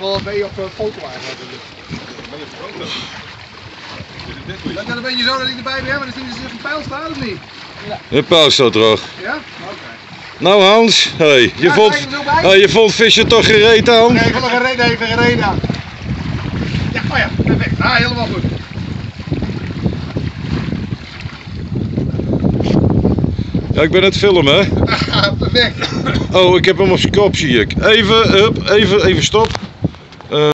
eigenlijk wel mee op een foto eigenlijk. Ja, dan ben je zo dat ik erbij ben, maar dan zien ze zich een pijl staan of niet? De paal staat droog. Ja? Oké. Nou Hans, hey, je, Ja, vond, hey, je vond visje toch gereed aan? Nee, ik vond nog een even gereden aan. Ja, oh ja, perfect. Ah, helemaal goed. Ja, ik ben het filmen hè. Perfect. Oh, ik heb hem op zijn kop zie ik. Even, hup, even, even stop.